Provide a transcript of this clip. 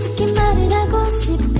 솔직히 말을 하고 싶어